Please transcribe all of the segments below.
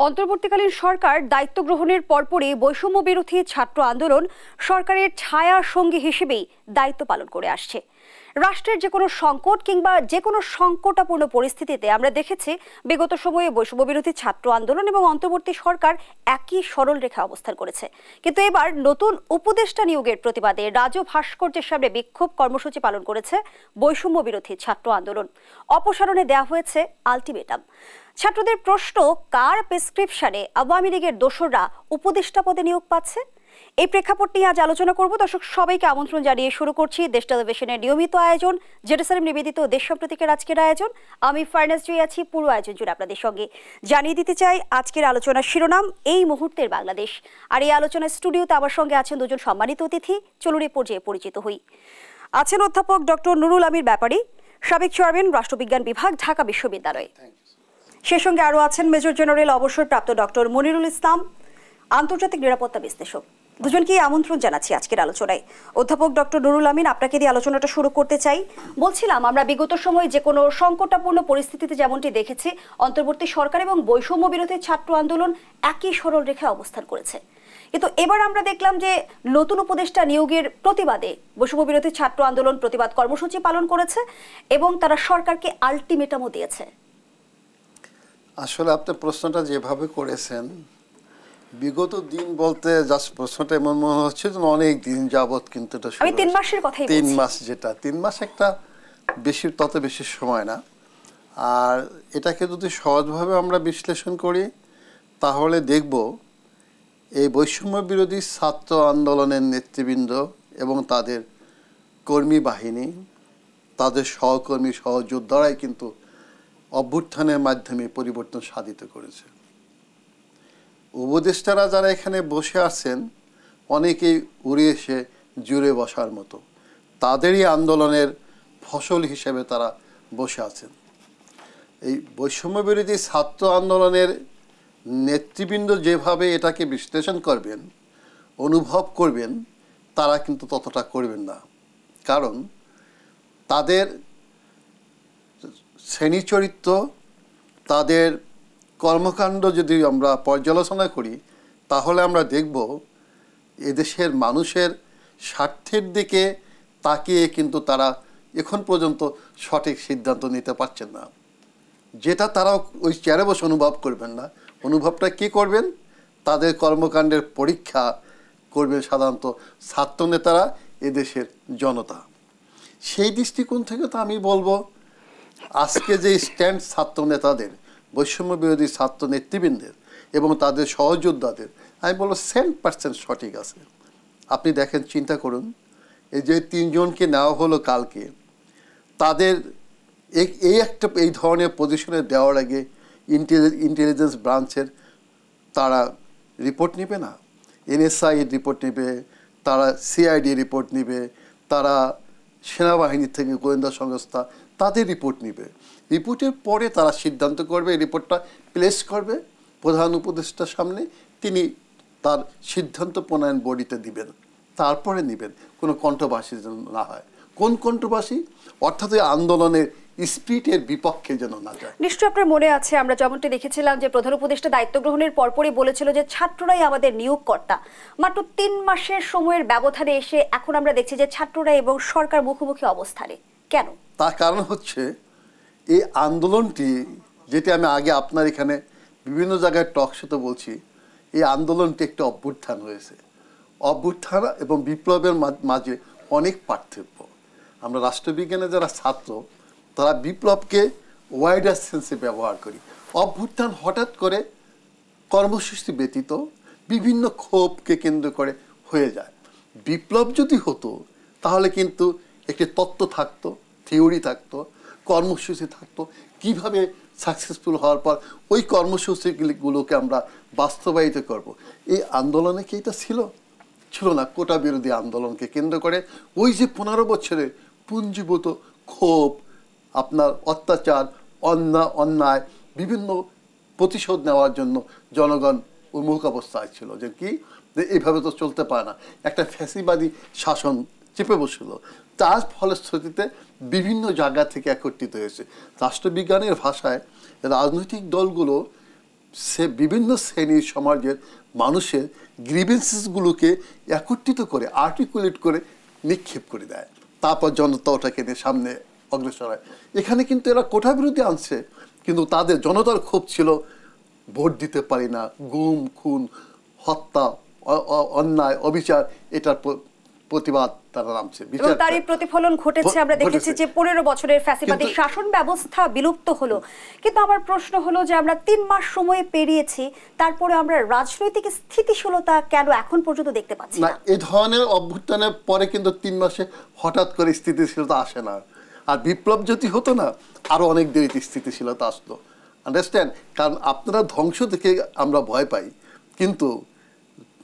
অন্তর্বর্তীকালীন সরকার দায়িত্ব গ্রহণের পরপরই বৈষম্য বিরোধী ছাত্র আন্দোলন সরকারের ছায়া সঙ্গী হিসেবেই দায়িত্ব পালন করে আসছে। রাষ্ট্রের যে কোনো সংকট কিংবা যে কোনো সংকটাপূর্ণ পরিস্থিতিতে আমরা দেখেছি, বিগত সময়ে বৈষম্য বিরোধী ছাত্র আন্দোলন এবং অন্তর্বর্তী সরকার একই সরল রেখা অবস্থান করেছে। কিন্তু এবার নতুন উপদেষ্টা নিয়োগের প্রতিবাদে রাজু ভাস্কর্যের সামনে বিক্ষোভ কর্মসূচি পালন করেছে বৈষম্য বিরোধী ছাত্র আন্দোলন। অপসারণে দেওয়া হয়েছে আলটিমেটাম। ছাত্রদের প্রশ্ন, কার প্রেসক্রিপশনে আওয়ামী লীগের দোসররা উপদেষ্টা পদে নিয়োগ পাচ্ছে? এই প্রেক্ষাপট নিয়ে আজ আলোচনা করব। দর্শক, সবাইকে আমন্ত্রণ জানিয়ে শুরু করছি দেশ টেলিভিশনের নিয়মিত আয়োজন। জেরুসালেম নিবেদিত দেশ সম্প্রতিকের আজকের আয়োজন। আমি ফার্নাস জয়ী আছি পুরো আয়োজন জুড়ে আপনাদের সঙ্গে। জানিয়ে দিতে চাই, আজকের আলোচনার শিরোনাম, এই মুহূর্তের বাংলাদেশ। আর এই আলোচনার স্টুডিওতে আমার সঙ্গে আছেন দুজন সম্মানিত অতিথি। চলুন এ পর্যায়ে পরিচিত হই। আছেন অধ্যাপক ডক্টর নুরুল আমির ব্যাপারী, সাবেক চেয়ারম্যান, রাষ্ট্রবিজ্ঞান বিভাগ, ঢাকা বিশ্ববিদ্যালয়। সে সঙ্গে আরও আছেন মেজর জেনারেল অবসরপ্রাপ্ত ডক্টর মনিরুল ইসলাম, আন্তর্জাতিক নিরাপত্তা বিশ্লেষক। দুজনকে আমন্ত্রণ জানাচ্ছি আজকের আলোচনায়। অধ্যাপক ডক্টর নুরুল আমিন, আপনাকে দিয়ে আলোচনাটা শুরু করতে চাই। বলছিলাম, আমরা বিগত সময়ে যে কোনো সংকটাপূর্ণ পরিস্থিতিতে যেমনটি দেখেছি, অন্তর্বর্তী সরকার এবং বৈষম্য বিরোধী ছাত্র আন্দোলন একই সরল রেখে অবস্থান করেছে। কিন্তু এবার আমরা দেখলাম যে নতুন উপদেষ্টা নিয়োগের প্রতিবাদে বৈষম্য বিরোধী ছাত্র আন্দোলন প্রতিবাদ কর্মসূচি পালন করেছে এবং তারা সরকারকে আলটিমেটামও দিয়েছে। আসলে আপনি প্রশ্নটা যেভাবে করেছেন বিগত দিন বলতে জাস্ট প্রশ্নটা এমন মনে হচ্ছে যে অনেক দিন যাবত কিন্তু এটা আমি তিন মাসের কথাই তিন মাস যেটা তিন মাস একটা বেশি তত বেশি সময় না। আর এটাকে যদি সহজভাবে আমরা বিশ্লেষণ করি তাহলে দেখব এই বৈষম্য বিরোধী ছাত্র আন্দোলনের নেতৃবৃন্দ এবং তাদের কর্মী বাহিনী তাদের সহকর্মী সহযোদ্ধারাই কিন্তু অভ্যুত্থানের মাধ্যমে পরিবর্তন সাধিত করেছে। উপদেষ্টারা যারা এখানে বসে আছেন, অনেকেই উড়ে এসে জুড়ে বসার মতো। তাদেরই আন্দোলনের ফসল হিসেবে তারা বসে আছেন। এই বৈষম্য বিরোধী ছাত্র আন্দোলনের নেতৃবৃন্দ যেভাবে এটাকে বিশ্লেষণ করবেন, অনুভব করবেন, তারা কিন্তু ততটা করবেন না। কারণ তাদের শ্রেণি চরিত্র, তাদের কর্মকাণ্ড যদি আমরা পর্যালোচনা করি, তাহলে আমরা দেখব এদেশের মানুষের স্বার্থের দিকে তাকিয়ে কিন্তু তারা এখন পর্যন্ত সঠিক সিদ্ধান্ত নিতে পারছেন না। যেটা তারা ওই চেয়ারে বসে অনুভব করবেন না। অনুভবটা কি করবেন? তাদের কর্মকাণ্ডের পরীক্ষা করবেন সাধারণত ছাত্র নেতারা, এদেশের জনতা। সেই দৃষ্টিকোণ থেকে তো আমি বলব আজকে যে স্ট্যান্ড ছাত্র নেতাদের বৈষম্য বিরোধী ছাত্র নেতৃবৃন্দের এবং তাদের সহযোদ্ধাদের, আমি বলব সেন্ট পার্সেন্ট সঠিক আছে। আপনি দেখেন, চিন্তা করুন, এই যে তিনজনকে নেওয়া হলো কালকে, তাদের এই- একটা, এই ধরনের পজিশনে দেওয়ার আগে ইন্টেলিজেন্স ব্রাঞ্চের তারা রিপোর্ট নেবে না। এনএসআই রিপোর্ট নেবে, তারা সিআইডি রিপোর্ট নেবে, তারা সেনাবাহিনী থেকে গোয়েন্দা সংস্থা তাদের রিপোর্ট নেবে। রিপোর্টের পরে তারা সিদ্ধান্ত করবে, এই রিপোর্টটা প্লেস করবে প্রধান উপদেষ্টার সামনে। তিনি তার সিদ্ধান্ত প্রণয়ন বডিতে দিবেন, তারপরে নেবেন। কোনো কণ্ঠবাসী যেন না হয়। কোন কণ্ঠবাসী? অর্থাৎ আন্দোলনের স্পিরিটের বিপক্ষে যেন না যায়। নিশ্চয় আপনার মনে আছে, আমরা যেমনটি দেখেছিলাম যে প্রধান উপদেষ্টা দায়িত্ব গ্রহণের পরপরই বলেছিল যে ছাত্ররাই আমাদের নিয়োগকর্তা। মাত্র তিন মাসের সময়ের ব্যবধানে এসে এখন আমরা দেখছি যে ছাত্ররা এবং সরকার মুখোমুখি অবস্থানে। কেন? তার কারণ হচ্ছে, এই আন্দোলনটি, যেটি আমি আগে আপনার এখানে বিভিন্ন জায়গায় টক শোতে বলছি, এই আন্দোলনটি একটা অভ্যুত্থান হয়েছে। অভ্যুত্থান এবং বিপ্লবের মাঝে অনেক পার্থক্য। আমরা রাষ্ট্রবিজ্ঞানে যারা ছাত্র, তারা বিপ্লবকে ওয়াইডার সেন্সে ব্যবহার করি। অভ্যুত্থান হঠাৎ করে কর্মসূচি ব্যতীত বিভিন্ন ক্ষোভকে কেন্দ্র করে হয়ে যায়। বিপ্লব যদি হতো, তাহলে কিন্তু একটি তত্ত্ব থাকতো থিওরি থাকতো, কর্মসূচি থাকতো, কীভাবে সাকসেসফুল হওয়ার পর ওই কর্মসূচিগুলোকে আমরা বাস্তবায়িত করব। এই আন্দোলনে কি এটা ছিল? ছিল না, কোটা বিরোধী আন্দোলনকে কেন্দ্র করে ওই যে পনেরো বছরে পুঞ্জীভূত ক্ষোভ, আপনার অত্যাচার অন্যায় অন্যায়, বিভিন্ন প্রতিশোধ নেওয়ার জন্য জনগণ উন্মুখ অবস্থায় ছিল যে কি? যে এইভাবে তো চলতে পারে না। একটা ফ্যাসিবাদী শাসন চেপে বসছিল তার ফলশ্রুতিতে বিভিন্ন জায়গা থেকে একত্রিত হয়েছে। রাষ্ট্রবিজ্ঞানের ভাষায় রাজনৈতিক দলগুলো সে বিভিন্ন শ্রেণির সমাজের মানুষের গ্রিভেন্সেসগুলোকে একত্রিত করে আর্টিকুলেট করে নিক্ষেপ করে দেয়। তারপর জনতা ওটাকে নিয়ে সামনে অগ্রসর হয়। এখানে কিন্তু এরা কোঠা বিরোধী আনছে, কিন্তু তাদের জনতার ক্ষোভ ছিল, ভোট দিতে পারি না, গুম, খুন, হত্যা অন্যায়, অবিচার, এটার প্রতিবাদ তারা নামছে। এবং তারই প্রতিফলন ঘটেছে আমরা দেখেছি যে পনেরো বছরের ফ্যাসিবাদী শাসন ব্যবস্থা বিলুপ্ত হলো। কিন্তু আমার প্রশ্ন হলো যে আমরা তিন মাস সময় পেরিয়েছি তারপরে আমরা রাজনৈতিক স্থিতিশীলতা কেন এখন পর্যন্ত দেখতে পাচ্ছি না এই ধরনের অভ্যুত্থানের পরে কিন্তু তিন মাসে হঠাৎ করে স্থিতিশীলতা আসে না। আর বিপ্লব যদি হতো না আরও অনেক দেরিতে স্থিতিশীলতা আসতো। আন্ডারস্ট্যান্ড কারণ আপনারা ধ্বংস থেকে আমরা ভয় পাই। কিন্তু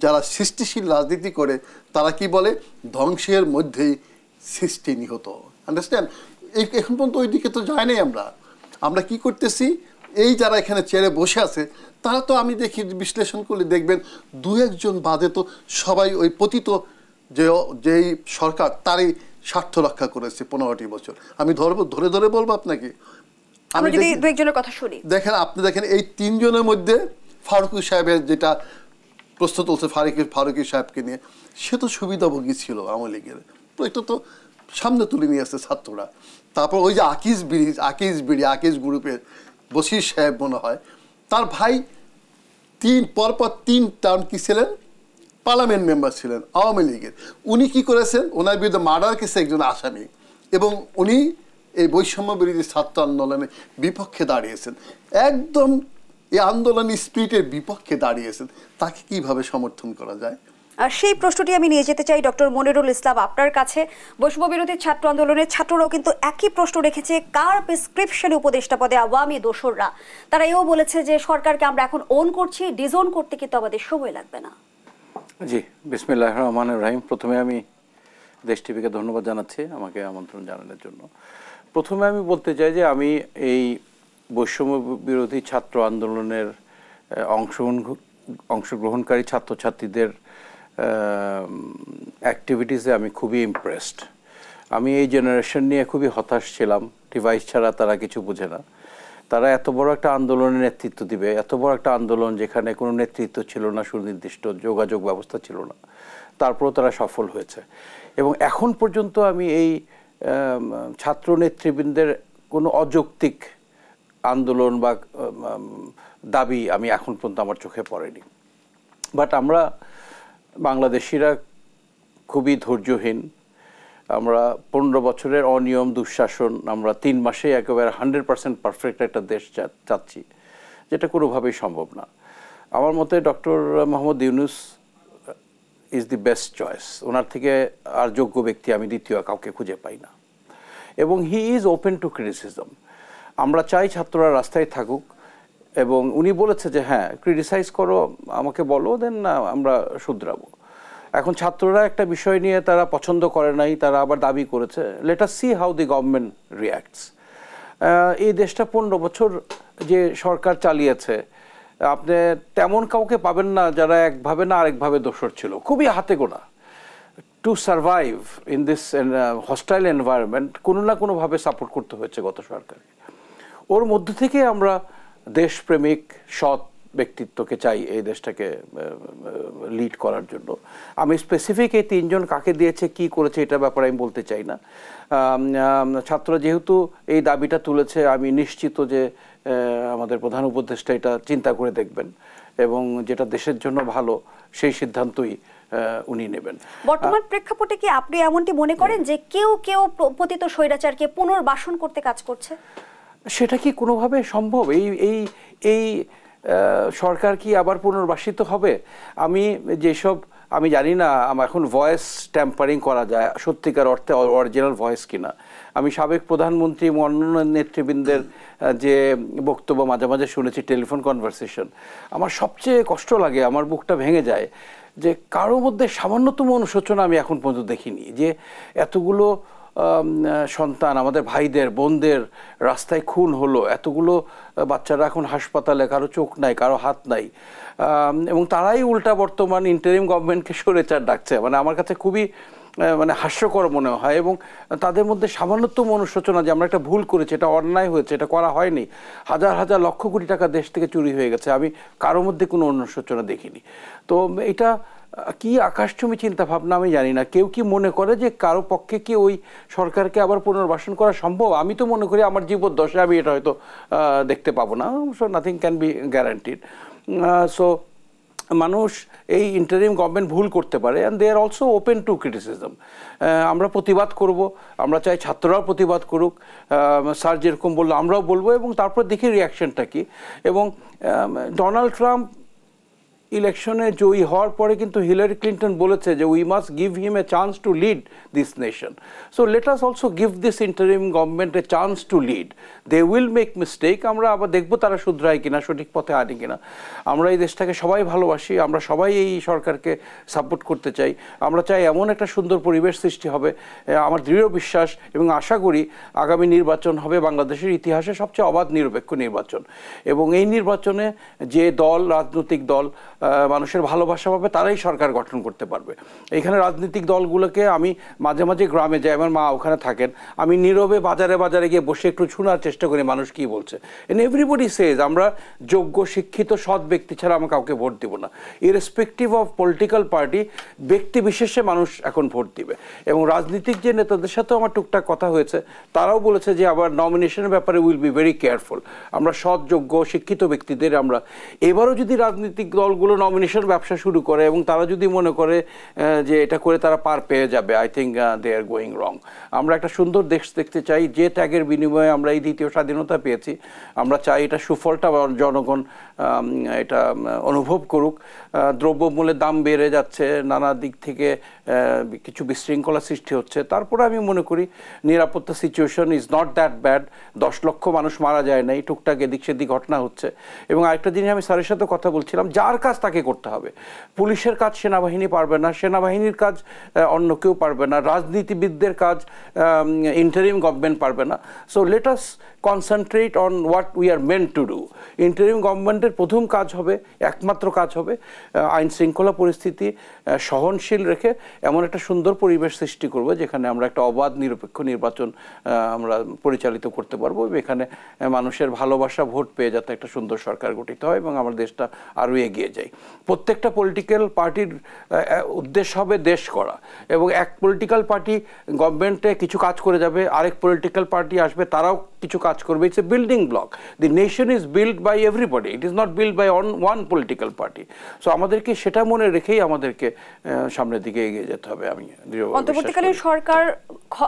যারা সৃষ্টিশীল রাজনীতি করে তারা কি বলে? ধ্বংসের মধ্যেই সৃষ্টি নিহত। আন্ডারস্ট্যান্ড এখন পর্যন্ত ওই দিকে তো যাই নাই আমরা। আমরা কি করতেছি? এই যারা এখানে চেয়ারে বসে আছে তারা তো আমি দেখি বিশ্লেষণ করলে দেখবেন দু একজন বাদে তো সবাই ওই পতিত যে যেই সরকার তারই স্বার্থ রক্ষা করেছে পনেরোটি বছর। আমি ধরবো ধরে ধরে বলব আপনাকে। আমি যদি দু একজনের কথা শুনি। দেখেন আপনি দেখেন এই তিনজনের মধ্যে ফারুকি সাহেবের যেটা প্রশ্ন তুলছে ফারুকি ফারুকি সাহেবকে নিয়ে। সে তো সুবিধাভোগী ছিল আওয়ামী লীগের। এটা তো সামনে তুলে নিয়ে আসছে ছাত্ররা। তারপর ওই যে আকিজ বিড়ি আকিজ বিড়ি আকিজ গ্রুপের বশির সাহেব মনে হয়, তার ভাই তিন, পরপর তিন টার্ম কি ছিলেন? পার্লামেন্ট মেম্বার ছিলেন আওয়ামী লীগের। উনি কি করেছেন? ওনার বিরুদ্ধে মার্ডার কেসে একজন আসামি। এবং উনি এই বৈষম্য বিরোধী ছাত্র আন্দোলনের বিপক্ষে দাঁড়িয়েছেন। একদম এই আন্দোলনী স্পিরিটের বিপক্ষে দাঁড়িয়েছেন। তাকে কীভাবে সমর্থন করা যায়? আর সেই প্রশ্নটি আমি নিয়ে যেতে চাই ডক্টর মনিরুল ইসলাম আপনার কাছে। বৈষম্য বিরোধী ছাত্র আন্দোলনের ছাত্ররাও কিন্তু একই প্রশ্ন রেখেছে কার প্রেসক্রিপশনে উপদেষ্টা পদে আওয়ামী দোসররা? তারা এও বলেছে যে সরকারকে আমরা এখন ওন করছি ডিজোন করতে কিন্তু আমাদের সময় লাগবে না। জি বিসমিল্লাহ রহমান রাহিম। প্রথমে আমি দেশ টিভিকে ধন্যবাদ জানাচ্ছি আমাকে আমন্ত্রণ জানানোর জন্য। প্রথমে আমি বলতে চাই যে আমি এই বৈষম্য বিরোধী ছাত্র আন্দোলনের অংশগ্রহণ অংশগ্রহণকারী ছাত্রছাত্রীদের অ্যাক্টিভিটিসে আমি খুবই ইমপ্রেসড আমি এই জেনারেশন নিয়ে খুবই হতাশ ছিলাম। ডিভাইস ছাড়া তারা কিছু বোঝে না। তারা এত বড় একটা আন্দোলনে নেতৃত্ব দিবে, এত বড় একটা আন্দোলন যেখানে কোনো নেতৃত্ব ছিল না, সুনির্দিষ্ট যোগাযোগ ব্যবস্থা ছিল না, তারপরেও তারা সফল হয়েছে। এবং এখন পর্যন্ত আমি এই ছাত্র নেতৃবৃন্দের কোনো অযৌক্তিক আন্দোলন বা দাবি আমি এখন পর্যন্ত আমার চোখে পড়েনি। বাট আমরা বাংলাদেশিরা খুবই ধৈর্যহীন। আমরা পনেরো বছরের অনিয়ম, দুঃশাসন, আমরা তিন মাসে একেবারে হান্ড্রেড পার্সেন্ট পারফেক্ট একটা দেশ চাচ্ছি, যেটা কোনোভাবেই সম্ভব না। আমার মতে doctor Mohammad Yunus is the best choice ওনার থেকে আর যোগ্য ব্যক্তি আমি দ্বিতীয় কাউকে খুঁজে পাই না। এবং he is open to criticism আমরা চাই ছাত্ররা রাস্তায় থাকুক এবং উনি বলেছে যে হ্যাঁ ক্রিটিসাইজ করো, আমাকে বলো দেন না আমরা শুধরাবো। এখন ছাত্ররা একটা বিষয় নিয়ে তারা পছন্দ করে নাই, তারা আবার দাবি করেছে let see how the government reacts এই দেশটা পনেরো বছর যে সরকার চালিয়েছে, আপনি তেমন কাউকে পাবেন না যারা একভাবে না আরেকভাবে দোষর ছিল, খুবই হাতে গোনা। To survive in this hostile environment কোনো না কোনোভাবে সাপোর্ট করতে হয়েছে গত সরকারকে। ওর মধ্য থেকে আমরা দেশপ্রেমিক সৎ ব্যক্তিত্বকে চাই এই দেশটাকে লিড করার জন্য। আমি স্পেসিফিক এই তিনজন কাকে দিয়েছে কি করেছে এটা ব্যাপারে আমি বলতে চাই না। আম, যেহেতু এই দাবিটা তুলেছে আমি নিশ্চিত যে আমাদের প্রধান উপদেষ্টা এটা চিন্তা করে দেখবেন এবং যেটা দেশের জন্য ভালো সেই সিদ্ধান্তই উনি নেবেন। বর্তমান প্রেক্ষাপটে কি আপনি এমনটি মনে করেন যে কেউ কেউ পতিত স্বৈরাচারকে পুনর্বাসন করতে কাজ করছে? সেটা কি কোনোভাবে সম্ভব? এই এই এই সরকার কি আবার পুনর্বাসিত হবে? আমি যেসব, আমি জানি না আমার এখন ভয়েস ট্যাম্পারিং করা যায়, সত্যিকার অর্থে অরিজিনাল ভয়েস কিনা। আমি সাবেক প্রধানমন্ত্রী অন্যান্য নেতৃবৃন্দের যে বক্তব্য মাঝে মাঝে শুনেছি টেলিফোন কনভারসেশন আমার সবচেয়ে কষ্ট লাগে, আমার বুকটা ভেঙে যায়, যে কারও মধ্যে সামান্যতম অনুশোচনা আমি এখন পর্যন্ত দেখিনি, যে এতগুলো সন্তান, আমাদের ভাইদের, বোনদের রাস্তায় খুন হলো, এতগুলো বাচ্চারা এখন হাসপাতালে, কারও চোখ নাই, কারও হাত নাই। এবং তারাই উল্টা বর্তমান ইন্টারিম গভর্নমেন্টকে সরেচার ডাকছে। মানে আমার কাছে খুবই মানে হাস্যকর মনে হয় এবং তাদের মধ্যে সামান্যতম অনুশোচনা যে আমরা একটা ভুল করেছি, এটা অন্যায় হয়েছে, এটা করা হয়নি। হাজার হাজার লক্ষ কোটি টাকা দেশ থেকে চুরি হয়ে গেছে। আমি কারোর মধ্যে কোনো অনুশোচনা দেখিনি। তো এটা কি আকাশচুমি চিন্তা ভাবনা আমি জানি না। কেউ কি মনে করে যে কারও পক্ষে কি ওই সরকারকে আবার পুনর্বাসন করা সম্ভব? আমি তো মনে করি আমার জীবদ্দশায় আমি এটা হয়তো দেখতে পাবো না। So nothing can be guaranteed so মানুষ এই ইন্টারিম গভর্নমেন্ট ভুল করতে পারে and they are also open to criticism আমরা প্রতিবাদ করব, আমরা চাই ছাত্ররাও প্রতিবাদ করুক। স্যার যেরকম বলল আমরাও বলব এবং তারপর দেখি রিয়াকশনটা কি। এবং ডোনাল্ড ট্রাম্প ইলেকশনে জয়ী হওয়ার পরে কিন্তু হিলারি ক্লিন্টন বলেছে যে we must give him a chance to lead this nation so let us also give this interim government a chance to lead they will make mistake আমরা আবার দেখব তারা শুধরায় কিনা, সঠিক পথে আনে কিনা। আমরা এই দেশটাকে সবাই ভালোবাসি, আমরা সবাই এই সরকারকে সাপোর্ট করতে চাই। আমরা চাই এমন একটা সুন্দর পরিবেশ সৃষ্টি হবে আমার দৃঢ় বিশ্বাস এবং আশা করি আগামী নির্বাচন হবে বাংলাদেশের ইতিহাসে সবচেয়ে অবাধ নিরপেক্ষ নির্বাচন। এবং এই নির্বাচনে যে দল, রাজনৈতিক দল মানুষের ভালোবাসা পাবে, তারাই সরকার গঠন করতে পারবে। এখানে রাজনৈতিক দলগুলোকে আমি মাঝে মাঝে গ্রামে যাই, আমার মা ওখানে থাকেন, আমি নীরবে বাজারে বাজারে গিয়ে বসে একটু শোনার চেষ্টা করি মানুষ কি বলছে। এন এভরিবডি সেজ আমরা যোগ্য, শিক্ষিত, সৎ ব্যক্তি ছাড়া আমরা কাউকে ভোট দিব না। ইরেসপেক্টিভ অফ পলিটিক্যাল পার্টি ব্যক্তি বিশেষে মানুষ এখন ভোট দিবে। এবং রাজনীতিক যে নেতাদের সাথেও আমার টুকটাক কথা হয়েছে, তারাও বলেছে যে আবার নমিনেশনের ব্যাপারে উইল বি ভেরি কেয়ারফুল আমরা সৎ, যোগ্য, শিক্ষিত ব্যক্তিদের আমরা, এবারও যদি রাজনৈতিক দলগুলো নমিনেশন ব্যবসা শুরু করে এবং তারা যদি মনে করে যে এটা করে তারা পার পেয়ে যাবে I think they are going wrong আমরা একটা সুন্দর দেশ দেখতে চাই, যে ত্যাগের বিনিময়ে আমরা এই দ্বিতীয় স্বাধীনতা পেয়েছি। আমরা চাই এটা সুফলটা জনগণ এটা অনুভব করুক। দ্রব্যমূল্যের দাম বেড়ে যাচ্ছে, নানা দিক থেকে কিছু বিশৃঙ্খলা সৃষ্টি হচ্ছে। তারপরে আমি মনে করি, নিরাপত্তা situation is not that bad দশ লক্ষ মানুষ মারা যায় নাই, টুকটাক এদিক সেদিক ঘটনা হচ্ছে। এবং আরেকটা জিনিস আমি স্যারের সাথে কথা বলছিলাম, যার কাজ তাকে করতে হবে। পুলিশের কাজ সেনাবাহিনী পারবে না, সেনাবাহিনীর কাজ অন্য কেউ পারবে না, রাজনীতিবিদদের কাজ ইন্টারিম গভর্নমেন্ট পারবে না। So let us concentrate on what we are meant to do interim গভর্নমেন্টের প্রথম কাজ হবে, একমাত্র কাজ হবে আইন শৃঙ্খলা পরিস্থিতি সহনশীল রেখে এমন একটা সুন্দর পরিবেশ সৃষ্টি করব, যেখানে আমরা একটা অবাধ নিরপেক্ষ নির্বাচন আমরা পরিচালিত করতে পারব এখানে মানুষের ভালোবাসা, ভোট পেয়ে যাতে একটা সুন্দর সরকার গঠিত হয় এবং আমার দেশটা আরও এগিয়ে যায়। প্রত্যেকটা পলিটিক্যাল পার্টির উদ্দেশ্য হবে দেশ করা। এবং এক পলিটিক্যাল পার্টি গভর্নমেন্টে কিছু কাজ করে যাবে আরেক পলিটিক্যাল পার্টি আসবে তারাও কিছু কাজ করবে। It's a building block the nation is build by everybody it is not build by on one political party so আমাদেরকে সেটা মনে রেখেই আমাদেরকে সামনের দিকে এগিয়ে যেতে হবে আমি অন্তর্বর্তীকালীন সরকার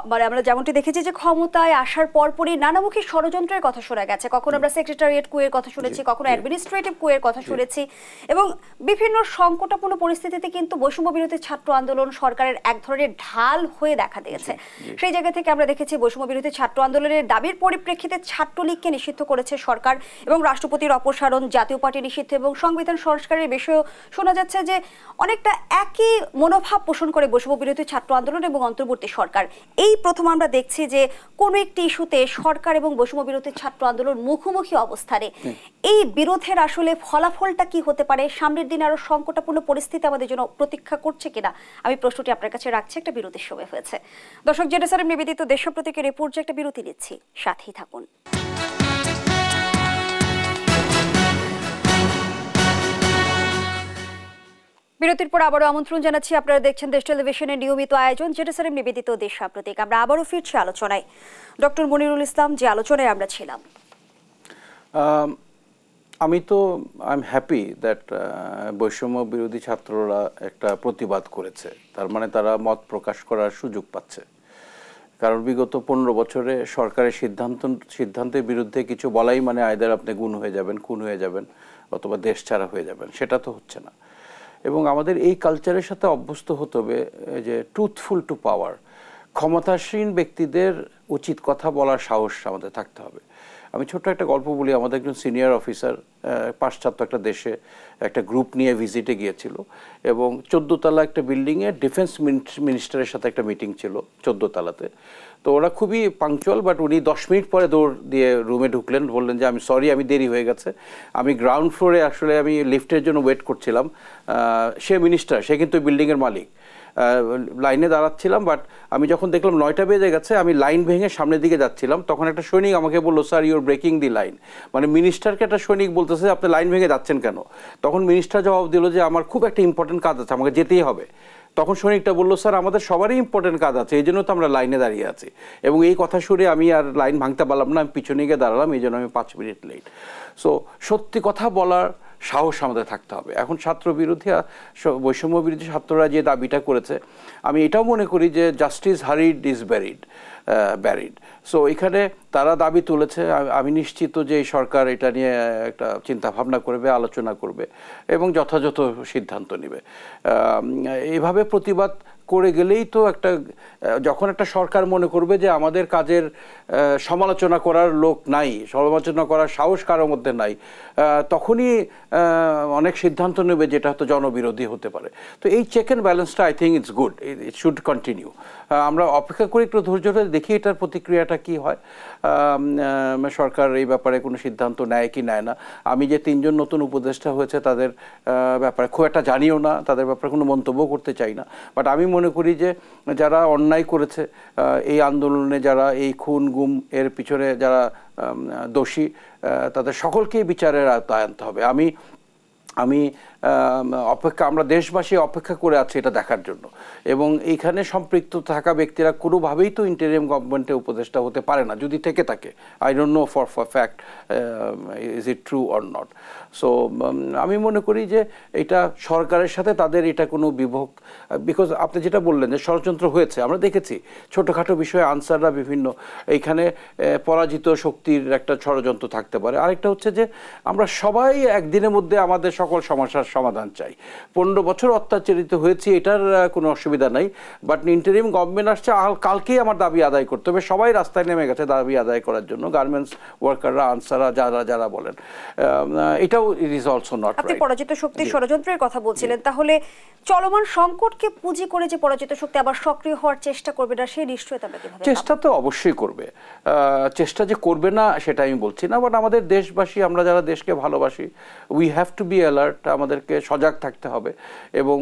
মানে আমরা যেমনটি দেখেছি যে ক্ষমতায় আসার পরপরই নানামুখী ষড়যন্ত্রের কথা শোনা গেছে। কখনো আমরা সেক্রেটারিয়েট কুয়ের কথা শুনেছি কখনো অ্যাডমিনিস্ট্রেটিভ কুয়ের কথা শুনেছি। এবং বিভিন্ন সংকটাপূর্ণ পরিস্থিতিতে কিন্তু বৈষম্য বিরোধী ছাত্র আন্দোলন সরকারের এক ধরনের ঢাল হয়ে দেখা দিয়েছে। সেই জায়গা থেকে আমরা দেখেছি বৈষম্য বিরোধী ছাত্র আন্দোলনের দাবির পরিপ্রেক্ষিতে ছাত্রলীগকে নিষিদ্ধ করেছে সরকার এবং রাষ্ট্রপতির অপসারণ জাতীয় পার্টি নিষিদ্ধ এবং সংবিধান সংস্কারের বিষয়েও শোনা যাচ্ছে যে অনেকটা একই মনোভাব পোষণ করে বৈষম্য বিরোধী ছাত্র আন্দোলন এবং অন্তর্বর্তী সরকার। এই প্রথম আমরা দেখছি যে কোনো একটি ইস্যুতে সরকার এবং বৈষম্য বিরোধী ছাত্র আন্দোলন মুখোমুখি অবস্থানে। এই বিরোধের আসলে ফলাফলটা কি হতে পারে সামনের দিনে আরও সংকটাপূর্ণ পরিস্থিতি আমাদের জন্য প্রতীক্ষা করছে কিনা? আমি প্রশ্নটি আপনার কাছে রাখছি, একটা বিরতির সময় হয়েছে। দর্শক জেনেসারের নিবেদিত দেশপ্রতীকের রিপোর্ট যে একটা বিরতি নিচ্ছি। সাথেই থাকুন। বিরতির পর আবারও আমন্ত্রণ জানাচ্ছি। আপনারা দেখছেন দেশ টেলিভিশনের নিয়মিত আয়োজন। যেটা স্যারের নিবেদিত দেশ সাম্প্রতিক আমরা আবারও ফিরছি আলোচনায়। ডক্টর মনিরুল ইসলাম, যে আলোচনায় আমরা ছিলাম। আমি তো আই এম হ্যাপি দ্যাট বৈষম্য বিরোধী ছাত্ররা একটা প্রতিবাদ করেছে। তার মানে তারা মত প্রকাশ করার সুযোগ পাচ্ছে। কারণ বিগত পনেরো বছরে সরকারের সিদ্ধান্ত, সিদ্ধান্তের বিরুদ্ধে কিছু বলাই মানে আয়দার আপনি গুণ হয়ে যাবেন, খুন হয়ে যাবেন অথবা দেশ ছাড়া হয়ে যাবেন, সেটা তো হচ্ছে না। এবং আমাদের এই কালচারের সাথে অভ্যস্ত হতে হবে যে ট্রুথফুল টু পাওয়ার ক্ষমতাসীন ব্যক্তিদের উচিত কথা বলার সাহস আমাদের থাকতে হবে। আমি ছোট্ট একটা গল্প বলি। আমাদের একজন সিনিয়র অফিসার পাশ্চাত্য একটা দেশে একটা গ্রুপ নিয়ে ভিজিটে গিয়েছিল এবং চোদ্দোতলা একটা বিল্ডিংয়ে ডিফেন্স মিনিস্টারের সাথে একটা মিটিং ছিল চোদ্দোতলাতে। তো ওরা খুবই পাংচুয়াল বাট উনি দশ মিনিট পরে দৌড় দিয়ে রুমে ঢুকলেন, বললেন যে, আমি সরি আমি দেরি হয়ে গেছে। আমি গ্রাউন্ড ফ্লোরে আসলে আমি লিফটের জন্য ওয়েট করছিলাম। সে মিনিস্টার সে কিন্তু বিল্ডিংয়ের মালিক। লাইনে দাঁড়াচ্ছিলাম বাট আমি যখন দেখলাম নয়টা বেজে গেছে, আমি লাইন ভেঙে সামনের দিকে যাচ্ছিলাম, তখন একটা সৈনিক আমাকে বলল sir your breaking the line মানে মিনিস্টারকে একটা সৈনিক বলতেছে, আপনি লাইন ভেঙে যাচ্ছেন কেন? তখন মিনিস্টার জবাব দিল যে, আমার খুব একটা ইম্পর্টেন্ট কাজ আছে, আমাকে যেতেই হবে। তখন সৈনিকটা বলল স্যার আমাদের সবারই ইম্পর্টেন্ট কাজ আছে, এই জন্য তো আমরা লাইনে দাঁড়িয়ে আছি। এবং এই কথা শুনে আমি আর লাইন ভাঙতে পারলাম না, আমি পিছনে গিয়ে দাঁড়ালাম, এই জন্য আমি পাঁচ মিনিট লেট সো সত্যি কথা বলার সাহস আমাদের থাকতে হবে। এখন ছাত্র বিরোধী বৈষম্য বিরোধী ছাত্ররা যে দাবিটা করেছে, আমি এটাও মনে করি যে justice hurried is buried buried. So এখানে তারা দাবি তুলেছে, আমি নিশ্চিত যে এই সরকার এটা নিয়ে একটা চিন্তা ভাবনা করবে, আলোচনা করবে এবং যথাযথ সিদ্ধান্ত নেবে। এইভাবে প্রতিবাদ করে গেলেই তো একটা যখন একটা সরকার মনে করবে যে আমাদের কাজের সমালোচনা করার লোক নাই, সমালোচনা করার সাহস কারোর মধ্যে নাই তখনই অনেক সিদ্ধান্ত নেবে যেটা হয়তো জনবিরোধী হতে পারে। তো এই চেক অ্যান্ড ব্যালেন্সটা I think it's good it should continue আমরা অপেক্ষা করি একটু ধৈর্য ধরে দেখি এটার প্রতিক্রিয়াটা কি হয়। সরকার এই ব্যাপারে কোনো সিদ্ধান্ত নেয় কি নেয় না। আমি যে তিনজন নতুন উপদেষ্টা হয়েছে, তাদের ব্যাপারে খুব একটা জানিও না, তাদের ব্যাপারে কোনো মন্তব্য করতে চাই না। বাট আমি মনে করি যে, যারা অন্যায় করেছে এই আন্দোলনে যারা এই খুন গুম এর পিছনে যারা দোষী তাদের সকলকেই বিচারের আওতায় আনতে হবে। আমি আমি অপেক্ষা, আমরা দেশবাসী অপেক্ষা করে আছি এটা দেখার জন্য। এবং এইখানে সম্পৃক্ত থাকা ব্যক্তিরা কোনোভাবেই তো ইন্টারিয়াম গভর্নমেন্টে উপদেষ্টা হতে পারে না, যদি থেকে থাকে। I don't know for for fact is it true or not so আমি মনে করি যে এটা সরকারের সাথে তাদের এটা কোনো বিভক বিকজ আপনি যেটা বললেন যে ষড়যন্ত্র হয়েছে, আমরা দেখেছি ছোটোখাটো বিষয়ে আনসাররা বিভিন্ন এইখানে পরাজিত শক্তির একটা ষড়যন্ত্র থাকতে পারে। আরেকটা হচ্ছে যে আমরা সবাই একদিনের মধ্যে আমাদের সকল সমস্যার সমাধান চাই। পনেরো বছর অত্যাচারিত হয়েছে এটার কোনো অসুবিধা নাই। বাট ইন্টারিম গভর্নমেন্ট আসছে কালকেই আমার দাবি আদায় করতে হবে। সবাই রাস্তায় নেমে গেছে দাবি আদায় করার জন্য গার্মেন্টস ওয়ার্কাররা আনসাররা যারা যারা বলেন। এটাও ইট ইজ অলসো নট আপনি পরাজিত শক্তির ষড়যন্ত্রের কথা বলছিলেন তাহলে চলমান সংকটকে পুঁজি করে যে পরাজিত শক্তি আবার সক্রিয় হওয়ার চেষ্টা করবে না সেই নিশ্চয়তা চেষ্টা তো অবশ্যই করবে। চেষ্টা যে করবে না সেটা আমি বলছি না। বাট আমাদের দেশবাসী আমরা যারা দেশকে ভালোবাসি we have to be alert আমাদেরকে সজাগ থাকতে হবে এবং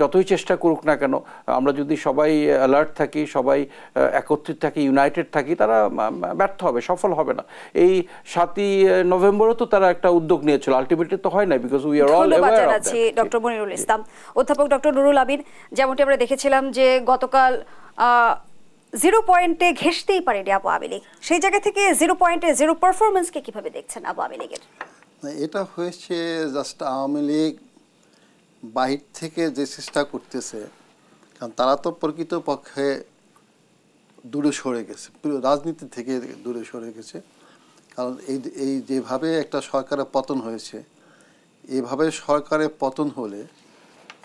যতই চেষ্টা করুক না কেন আমরা যদি সবাই অ্যালার্ট থাকি সবাই একত্রিত থাকি ইউনাইটেড থাকি তারা ব্যর্থ হবে সফল হবে না। এই সাতই নভেম্বরও তো তারা একটা উদ্যোগ নিয়েছিল আলটিমেটলি তো হয় না বিকজ উই আর অল জানাচ্ছি ডক্টর মনিরুল ইসলাম। অধ্যাপক ডক্টর নুরুল আবিন যেমনটি আমরা দেখেছিলাম যে গতকাল জিরো পয়েন্টে ঘেসতেই পারেনি আবু আওয়ামী লীগ। সেই জায়গা থেকে জিরো পয়েন্টে জিরো পারফরমেন্সকে কীভাবে দেখছেন আবু আওয়ামী লীগের? এটা হয়েছে জাস্ট আওয়ামী লীগ বাহির থেকে যে চেষ্টা করতেছে, কারণ তারা তো প্রকৃত পক্ষে দূরে সরে গেছে রাজনীতি থেকে দূরে সরে গেছে। কারণ এই এই যেভাবে একটা সরকারের পতন হয়েছে, এভাবে সরকারের পতন হলে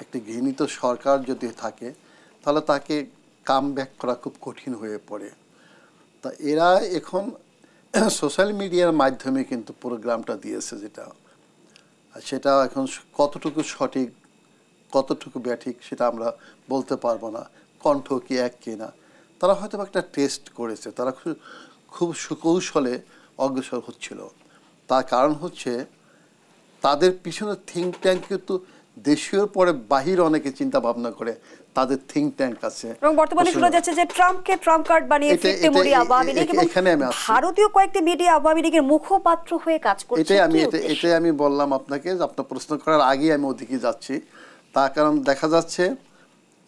একটি ঘৃণিত সরকার যদি থাকে, তাহলে তাকে কাম ব্যাক করা খুব কঠিন হয়ে পড়ে। তা এরা এখন সোশ্যাল মিডিয়ার মাধ্যমে কিন্তু প্রোগ্রামটা দিয়েছে যেটা। সেটা এখন কতটুকু সঠিক, কতটুকু ব্যাঠিক সেটা আমরা বলতে পারব না, কণ্ঠ কি এক কি না। তারা হয়তো একটা টেস্ট করেছে, তারা খুব সুকৌশলে অগ্রসর হচ্ছিল। তার কারণ হচ্ছে, তাদের পিছনে থিঙ্ক ট্যাঙ্ক কিন্তু দেশীয় পরে বাহির অনেকে চিন্তা ভাবনা করে তাদের থিঙ্ক ট্যাঙ্ক আছে। এবং বর্তমানে শোনা যাচ্ছে যে ট্রাম্পকে ট্রাম্প কার্ড বানিয়ে ফিরতে মরি আওয়ামী লীগ এবং ভারতীয় কয়েকটি মিডিয়া আওয়ামী লীগের মুখপাত্র হয়ে কাজ করছে। এটাই আমি এটাই আমি বললাম আপনাকে যে আপনার প্রশ্ন করার আগেই আমি ওদিকে যাচ্ছি। তার কারণ দেখা যাচ্ছে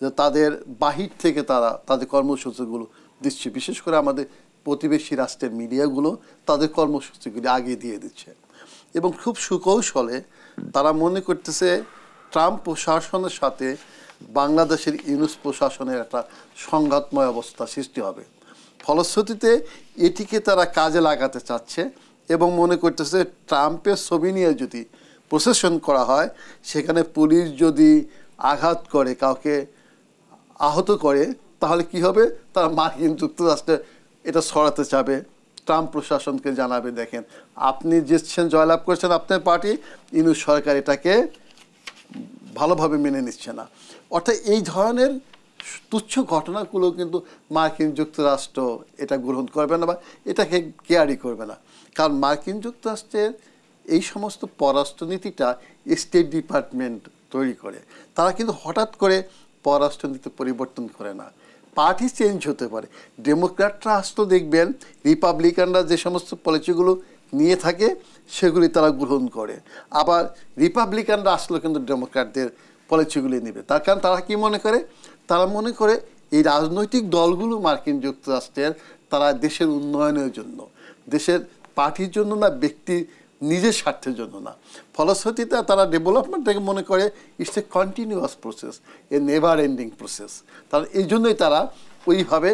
যে তাদের বাহির থেকে তারা তাদের কর্মসূচিগুলো দিচ্ছে। বিশেষ করে আমাদের প্রতিবেশী রাষ্ট্রের মিডিয়াগুলো তাদের কর্মসূচিগুলি আগে দিয়ে দিচ্ছে। এবং খুব সুকৌশলে তারা মনে করতেছে ট্রাম্প প্রশাসনের সাথে বাংলাদেশের ইউনুস প্রশাসনের একটা সংঘাতময় অবস্থা সৃষ্টি হবে। ফলশ্রুতিতে এটিকে তারা কাজে লাগাতে চাচ্ছে এবং মনে করতেছে ট্রাম্পের ছবি নিয়ে যদি প্রসেশন করা হয়, সেখানে পুলিশ যদি আঘাত করে, কাউকে আহত করে, তাহলে কি হবে? তারা মার্কিন যুক্তরাষ্ট্রে এটা সরাতে চাবে। ট্রাম্প প্রশাসনকে জানাবে, দেখেন, আপনি জিতছেন, জয়লাভ করেছেন আপনার পার্টি, ইউনুস সরকার এটাকে ভালোভাবে মেনে নিচ্ছে না। অর্থাৎ এই ধরনের তুচ্ছ ঘটনাগুলো কিন্তু মার্কিন যুক্তরাষ্ট্র এটা গ্রহণ করবে না বা এটাকে কেয়ারই করবে না। কারণ মার্কিন যুক্তরাষ্ট্রের এই সমস্ত পররাষ্ট্রনীতিটা স্টেট ডিপার্টমেন্ট তৈরি করে। তারা কিন্তু হঠাৎ করে পররাষ্ট্রনীতি পরিবর্তন করে না। পার্টি চেঞ্জ হতে পারে। ডেমোক্র্যাটরা আসতো দেখবেন, রিপাবলিকানরা যে সমস্ত পলিসিগুলো নিয়ে থাকে, সেগুলি তারা গ্রহণ করে। আবার রিপাবলিকানরা আসলে কিন্তু ডেমোক্র্যাটদের পলিসিগুলি নেবে। তার কারণ তারা কি মনে করে? তারা মনে করে এই রাজনৈতিক দলগুলো মার্কিন যুক্তরাষ্ট্রের তারা দেশের উন্নয়নের জন্য, দেশের পার্টির জন্য না, ব্যক্তি নিজের স্বার্থের জন্য না। ফলশ্রুতিতে তারা ডেভেলপমেন্টটাকে মনে করে it's a continuous process a never ending process তারা এই জন্যই তারা ওইভাবে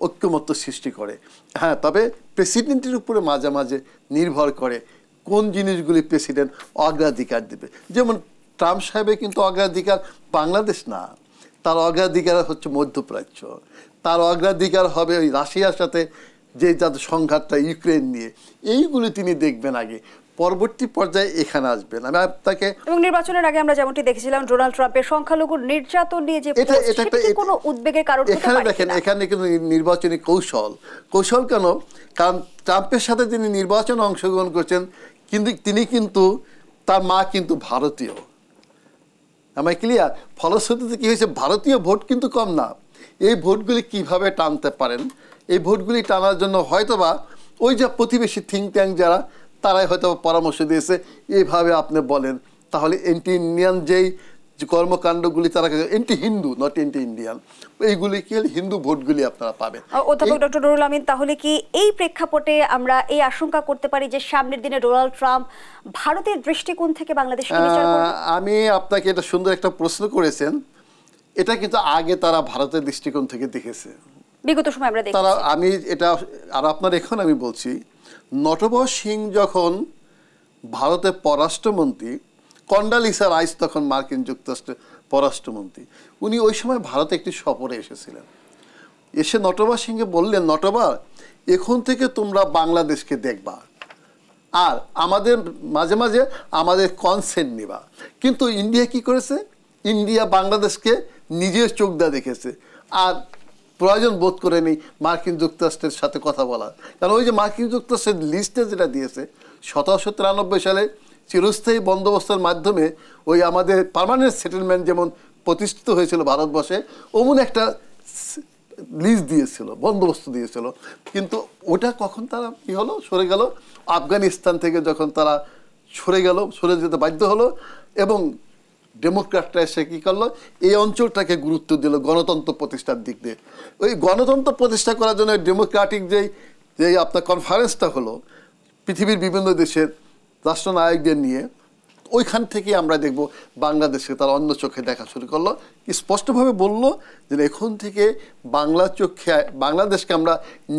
ঐক্যমত্য সৃষ্টি করে। হ্যাঁ তবে প্রেসিডেন্টের উপরে মাঝে মাঝে নির্ভর করে কোন জিনিসগুলি প্রেসিডেন্ট অগ্রাধিকার দেবে। যেমন ট্রাম্প সাহেবের কিন্তু অগ্রাধিকার বাংলাদেশ না। তার অগ্রাধিকার হচ্ছে মধ্যপ্রাচ্য। তার অগ্রাধিকার হবে ওই রাশিয়ার সাথে যে যাদের সংঘাতটা ইউক্রেন নিয়ে। এইগুলি তিনি দেখবেন আগে। পরবর্তী পর্যায়ে এখানে আসবেন। আমি আপনাকে এবং নির্বাচনের আগে আমরা যেমনটি দেখেছিলাম ডোনাল্ড ট্রাম্পের সংখ্যালঘুর নির্যাতন নিয়ে যে এটা এটা কোনো উদ্বেগের কারণ এখানে দেখেন এখানে কিন্তু নির্বাচনী কৌশল। কৌশল কেন? কারণ ট্রাম্পের সাথে তিনি নির্বাচনে অংশগ্রহণ করছেন কিন্তু তিনি কিন্তু তার মা কিন্তু ভারতীয়। আমার ক্লিয়ার ফলশ্রুতিতে কী হয়েছে? ভারতীয় ভোট কিন্তু কম না। এই ভোটগুলি কীভাবে টানতে পারেন? এই ভোটগুলি টানার জন্য হয়তোবা ওই যে প্রতিবেশী থিঙ্ক ট্যাঙ্ক যারা তারাই হয়তো পরামর্শ দিয়েছে এইভাবে আপনি বলেন। তাহলে এন্টি ইন্ডিয়ান যেই যে কর্মকাণ্ডগুলি তারা anti Hindu not anti Indian এইগুলি কি হিন্দু ভোটগুলি আপনারা পাবেন। অধ্যাপক ডক্টর নুরুল আমিন তাহলে কি এই প্রেক্ষাপটে আমরা এই আশঙ্কা করতে পারি যে সামনের দিনে ডোনাল্ড ট্রাম্প ভারতের দৃষ্টিকোণ থেকে আহ, আমি আপনাকে এটা সুন্দর একটা প্রশ্ন করেছেন। এটা কিন্তু আগে তারা ভারতের দৃষ্টিকোণ থেকে দেখেছে। বিগত সময় আমরা তারা আমি এটা আর আপনার এখন আমি বলছি নটবর সিং যখন ভারতের পররাষ্ট্রমন্ত্রী, কন্ডালিসা রাইস তখন মার্কিন যুক্তরাষ্ট্রের পররাষ্ট্রমন্ত্রী। উনি ওই সময় ভারতে একটি সফরে এসেছিলেন। এসে নটবর সিংকে বললেন নটবর এখন থেকে তোমরা বাংলাদেশকে দেখবা। আর আমাদের মাঝে মাঝে আমাদের কনসেন্ট নিবা। কিন্তু ইন্ডিয়া কি করেছে? ইন্ডিয়া বাংলাদেশকে নিজের চোখ দেখেছে। আর প্রয়োজন বোধ করে নেই মার্কিন যুক্তরাষ্ট্রের সাথে কথা বলার। কারণ ওই যে মার্কিন যুক্তরাষ্ট্রের লিস্টে যেটা দিয়েছে, সতেরোশো তিরানব্বই সালে চিরস্থায়ী বন্দোবস্তের মাধ্যমে ওই আমাদের পার্মানেন্ট সেটেলমেন্ট যেমন প্রতিষ্ঠিত হয়েছিল ভারতবর্ষে, অমন একটা লিজ দিয়েছিল, বন্দোবস্ত দিয়েছিল। কিন্তু ওটা কখন তারা কী হলো, সরে গেল? আফগানিস্তান থেকে যখন তারা সরে গেল, সরে যেতে বাধ্য হলো এবং ডেমোক্র্যাটরা এসে কী করল? এই অঞ্চলটাকে গুরুত্ব দিল গণতন্ত্র প্রতিষ্ঠার দিক দিয়ে। ওই গণতন্ত্র প্রতিষ্ঠা করার জন্য ডেমোক্রেটিক যেই যেই আপনার কনফারেন্সটা হলো, পৃথিবীর বিভিন্ন দেশের রাষ্ট্রনায়কদের নিয়ে, ওইখান থেকে আমরা দেখব বাংলাদেশকে তারা অন্য চোখে দেখা শুরু করল। স্পষ্টভাবে বলল যে এখন থেকে বাংলা চোখে, বাংলাদেশকে আমরা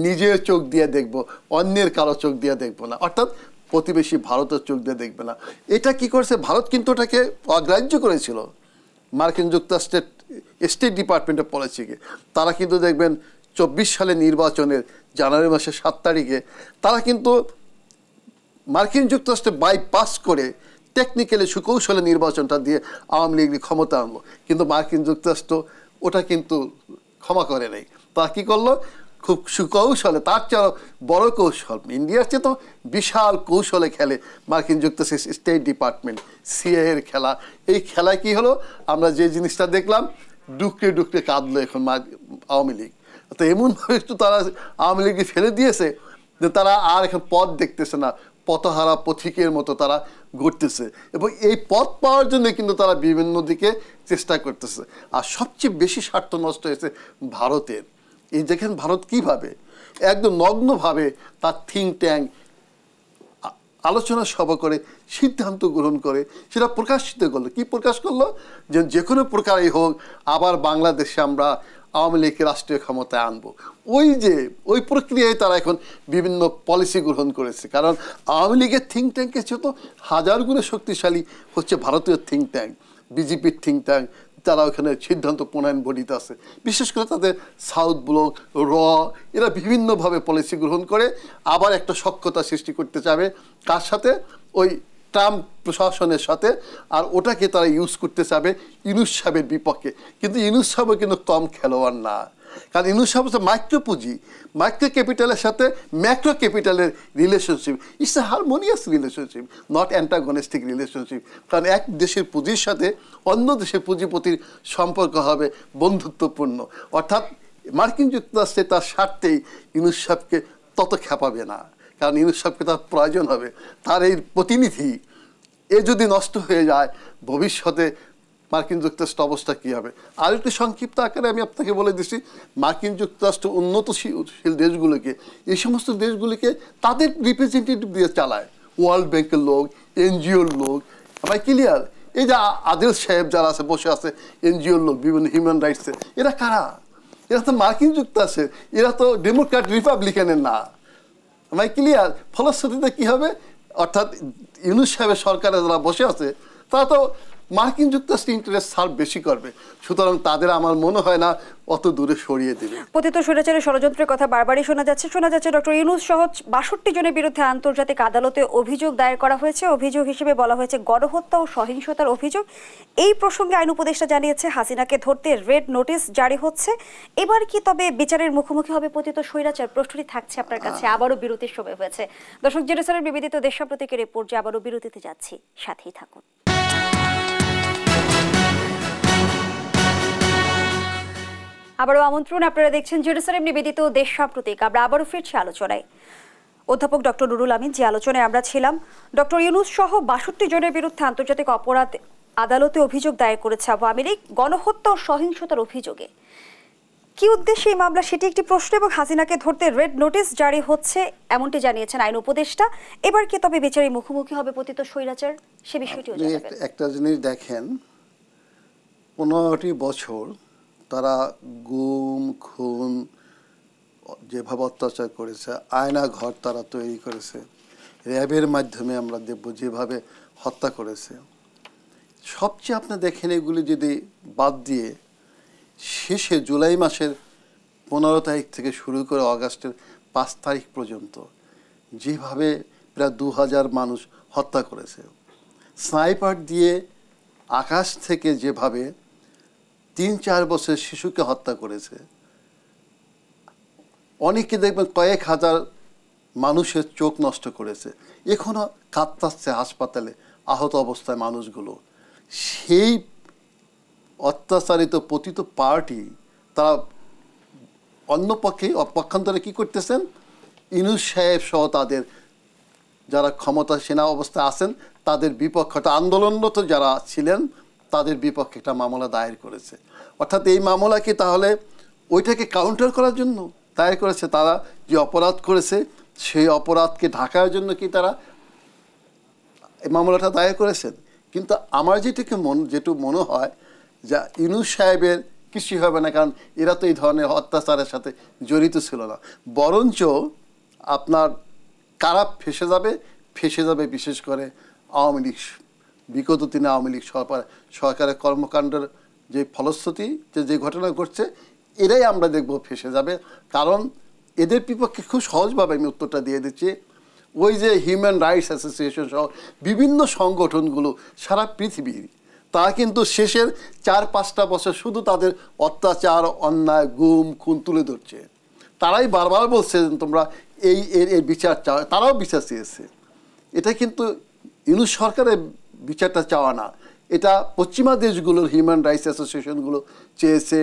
নিজের চোখ দিয়ে দেখব, অন্যের কারও চোখ দিয়ে দেখব না। অর্থাৎ প্রতিবেশী ভারতের চোখ দিয়ে দেখবে না। এটা কি করছে? ভারত কিন্তু ওটাকে অগ্রাহ্য করেছিল। মার্কিন যুক্তরাষ্ট্রের স্টেট ডিপার্টমেন্টের পলিসিকে তারা কিন্তু দেখবেন চব্বিশ সালে নির্বাচনের জানুয়ারি মাসের সাত তারিখে, তারা কিন্তু মার্কিন যুক্তরাষ্ট্রে বাইপাস করে টেকনিক্যালি সুকৌশলে নির্বাচনটা দিয়ে আওয়ামী লীগ ক্ষমতা আনলো। কিন্তু মার্কিন যুক্তরাষ্ট্র ওটা কিন্তু ক্ষমা করে নেই। তারা কী করল? খুব সুকৌশলে, তার চেয়ে বড় কৌশল। ইন্ডিয়ার চেয়ে তো বিশাল কৌশলে খেলে মার্কিন যুক্তরাষ্ট্রের স্টেট ডিপার্টমেন্ট সিএ এর খেলা। এই খেলায় কি হলো? আমরা যে জিনিসটা দেখলাম, ডুকরে ডুকরে কাঁদলো এখন আওয়ামী লীগ। তো এমনভাবে একটু তারা আওয়ামী লীগকে ফেলে দিয়েছে যে তারা আর এখন পথ দেখতেছে না, পথহারা পথিকের মতো তারা ঘুরতেছে। এবং এই পথ পাওয়ার জন্য কিন্তু তারা বিভিন্ন দিকে চেষ্টা করতেছে। আর সবচেয়ে বেশি স্বার্থ নষ্ট হয়েছে ভারতের। এই দেখেন ভারত কীভাবে একদম নগ্নভাবে তার থিঙ্ক ট্যাঙ্ক আলোচনা সভা করে, সিদ্ধান্ত গ্রহণ করে, সেটা প্রকাশিত করল। কি প্রকাশ করল? যে যে কোনো প্রকারেই হোক, আবার বাংলাদেশে আমরা আওয়ামী লীগকে রাষ্ট্রীয় ক্ষমতায় আনব। ওই যে, ওই প্রক্রিয়ায় তারা এখন বিভিন্ন পলিসি গ্রহণ করেছে। কারণ আওয়ামী লীগের থিঙ্ক ট্যাঙ্কের চেয়ে তো হাজার গুণে শক্তিশালী হচ্ছে ভারতীয় থিঙ্ক ট্যাঙ্ক বিজেপির থিঙ্ক ট্যাঙ্ক তারা ওখানে সিদ্ধান্ত প্রণয়ন বডিতে আছে। বিশেষ করে তাদের সাউথ ব্লক, র, এরা বিভিন্নভাবে পলিসি গ্রহণ করে, আবার একটা সক্ষতা সৃষ্টি করতে চাবে। কার সাথে ওই ট্রাম্প প্রশাসনের সাথে, আর ওটাকে তারা ইউজ করতে চাবে ইনুস সাহেবের বিপক্ষে। কিন্তু ইনুস সাহেবও কিন্তু কম খেলোয়াড় না। কারণ ইউনুস হচ্ছে মাইক্রো পুঁজি, মাইক্রো ক্যাপিটালের সাথে macro ক্যাপিটালের relationship it's a harmonious relationship not antagonistic relationship কারণ এক দেশের পুঁজির সাথে অন্য দেশের পুঁজিপতির সম্পর্ক হবে বন্ধুত্বপূর্ণ। অর্থাৎ মার্কিন যুক্তরাষ্ট্রে তার স্বার্থেই ইউনুস তত খেপাবে না। কারণ ইউনুস তার প্রয়োজন হবে। তার এই প্রতিনিধি, এ যদি নষ্ট হয়ে যায়, ভবিষ্যতে মার্কিন যুক্তরাষ্ট্র অবস্থা কী হবে? আর একটু সংক্ষিপ্ত আকারে আমি আপনাকে বলে দিচ্ছি মার্কিন যুক্তরাষ্ট্র উন্নতশীল দেশগুলোকে এই সমস্ত দেশগুলিকে তাদের রিপ্রেজেন্টেটিভ দিয়ে চালায়। ওয়ার্ল্ড ব্যাংকের লোক, এনজিওর লোক আমার ক্লিয়ার এই যে আদিল সাহেব যারা আছে, বসে আছে, এনজিওর লোক, বিভিন্ন হিউম্যান রাইটসের এরা কারা? এরা তো মার্কিন যুক্তরাষ্ট্রের, এরা তো ডেমোক্র্যাট রিপাবলিকানের না। আমার ক্লিয়ার ফলশ্রুতিতে কী হবে? অর্থাৎ ইউনুস সাহেবের সরকারে যারা বসে আছে, তারা তো মার্কিন যুক্তরাষ্ট্রের ইন্টারেস্ট সার্ভ বেশি করবে। সুতরাং তাদের আমার মনে হয় না অত দূরে সরিয়ে দেবে। পতিত স্বৈরাচারের ষড়যন্ত্রের কথা বারবারই শোনা যাচ্ছে। শোনা যাচ্ছে ডক্টর ইউনুস সহ বাষট্টি জনের বিরুদ্ধে আন্তর্জাতিক আদালতে অভিযোগ দায়ের করা হয়েছে। অভিযোগ হিসেবে বলা হয়েছে গণহত্যা ও সহিংসতার অভিযোগ। এই প্রসঙ্গে আইন উপদেষ্টা জানিয়েছে হাসিনাকে ধরতে রেড নোটিশ জারি হচ্ছে। এবার কি তবে বিচারের মুখোমুখি হবে পতিত স্বৈরাচার? প্রশ্নটি থাকছে আপনার কাছে। আবারও বিরতির সময় হয়েছে। দর্শক জেরুসালের বিবেদিত দেশপ্রতীকের রিপোর্ট যে আবারও বিরতিতে যাচ্ছি সাথেই থাকুন। আবারও আমন্ত্রণ আপনারা দেখছেন জেরুসালেম নিবেদিত দেশ সাম্প্রতিক। আমরা আবারও ফিরছি আলোচনায়। অধ্যাপক ডক্টর নুরুল আমিন যে আলোচনায় আমরা ছিলাম ডক্টর ইউনুস সহ বাষট্টি জনের বিরুদ্ধে আন্তর্জাতিক অপরাধ আদালতে অভিযোগ দায়ের করেছে আওয়ামী লীগ গণহত্যা ও সহিংসতার অভিযোগে। কি উদ্দেশ্যে এই মামলা? সেটি একটি প্রশ্ন এবং হাসিনাকে ধরতে রেড নোটিশ জারি হচ্ছে এমনটি জানিয়েছেন আইন উপদেষ্টা। এবার কি তবে বিচারে মুখোমুখি হবে পতিত স্বৈরাচার? সে বিষয়টিও একটা জিনিস দেখেন পনেরোটি বছর তারা গুম, খুন, যেভাবে অত্যাচার করেছে, আয়না ঘর তারা তৈরি করেছে। র্যাবের মাধ্যমে আমরা দেখব যেভাবে হত্যা করেছে। সবচেয়ে আপনি দেখেন এগুলি যদি বাদ দিয়ে শেষে জুলাই মাসের পনেরো তারিখ থেকে শুরু করে আগস্টের পাঁচ তারিখ পর্যন্ত যেভাবে প্রায় দু হাজার মানুষ হত্যা করেছে। স্নাইপার দিয়ে আকাশ থেকে যেভাবে তিন চার বছরের শিশুকে হত্যা করেছে। অনেকে দেখবেন কয়েক হাজার মানুষের চোখ নষ্ট করেছে। এখনও কাঁদতাচ্ছে হাসপাতালে আহত অবস্থায় মানুষগুলো। সেই অত্যাচারিত পতিত পার্টি তারা অন্য পক্ষে পক্ষান্তরে কি করতেছেন? ইনুস সাহেব সহ তাদের যারা ক্ষমতা সেনা অবস্থায় আছেন, তাদের বিপক্ষটা আন্দোলনরত যারা ছিলেন তাদের বিপক্ষে একটা মামলা দায়ের করেছে। অর্থাৎ এই মামলা কি তাহলে ওইটাকে কাউন্টার করার জন্য? দায়ের করেছে তারা যে অপরাধ করেছে, সেই অপরাধকে ঢাকার জন্য কি তারা এই মামলাটা দায়ের করেছেন? কিন্তু আমার যেটুকু মন যেটু মনে হয় যা ইনুস সাহেবের কিছুই হবে না, কারণ এরা তো এই ধরনের অত্যাচারের সাথে জড়িত ছিল না। বরঞ্চ আপনার কারা ফেসে যাবে ফেসে যাবে বিশেষ করে আওয়ামী লীগ বিগত দিনে আওয়ামী লীগ সরকার, সরকারের কর্মকাণ্ডের যে ফলশ্রুতি, যে যে ঘটনা ঘটছে, এরাই আমরা দেখব ফেসে যাবে। কারণ এদের বিপক্ষে খুব সহজভাবে আমি উত্তরটা দিয়ে দিচ্ছি। ওই যে হিউম্যান রাইটস অ্যাসোসিয়েশন সহ বিভিন্ন সংগঠনগুলো সারা পৃথিবীর তারা কিন্তু শেষের চার, পাঁচটা বছর শুধু তাদের অত্যাচার, অন্যায়, গুম, খুন তুলে ধরছে। তারাই বারবার বলছে তোমরা এই এর বিচার চাও, তারাও বিচার চেয়েছে। এটা কিন্তু ইউনুস সরকারের বিচারটা চাওয়া না। এটা পশ্চিমা দেশগুলোর হিউম্যান রাইটস অ্যাসোসিয়েশনগুলো চেয়েছে